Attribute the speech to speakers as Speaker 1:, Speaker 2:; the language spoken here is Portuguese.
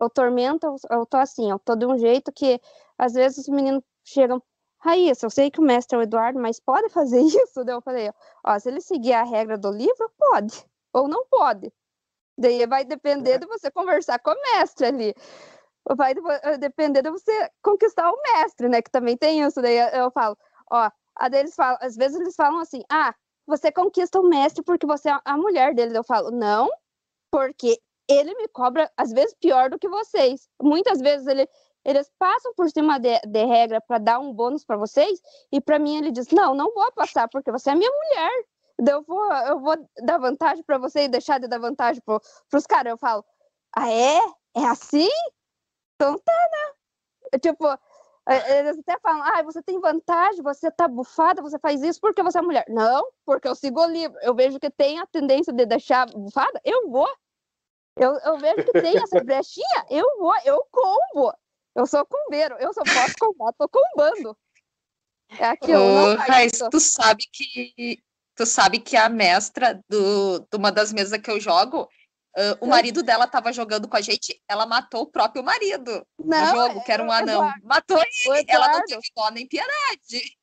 Speaker 1: eu tormento, eu tô assim, eu tô de um jeito que às vezes os meninos chegam, Raíssa, eu sei que o mestre é o Eduardo, mas pode fazer isso? Daí eu falei, ó, se ele seguir a regra do livro, pode, ou não pode. Daí vai depender de você conversar com o mestre ali. Vai depender de você conquistar o mestre, né? Que também tem isso. Daí eu falo, ó, deles falam, às vezes eles falam assim, ah, você conquista o mestre porque você é a mulher dele. Eu falo, não, porque ele me cobra, às vezes, pior do que vocês. Muitas vezes ele, eles passam por cima de, de regra para dar um bônus para vocês, e para mim ele diz: Não, não vou passar, porque você é minha mulher. Eu vou, eu vou dar vantagem para você e deixar de dar vantagem para os caras. Eu falo: Ah, é? É assim? Então tá, né? Tipo, eles até falam, ah, você tem vantagem, você tá bufada, você faz isso porque você é mulher. Não, porque eu sigo o livro. Eu vejo que tem a tendência de deixar bufada, eu vou. Eu, eu vejo que tem essa brechinha, eu vou, eu combo. Eu sou cumbeiro, eu só posso combar, tô combando.
Speaker 2: É aquilo. Ô, Raiz, tu sabe que tu sabe que a mestra do, de uma das mesas que eu jogo, uh, o marido dela tava jogando com a gente, ela matou o próprio marido não, no jogo, que era um anão. Eduardo, matou ele, ela não teve dó nem piedade.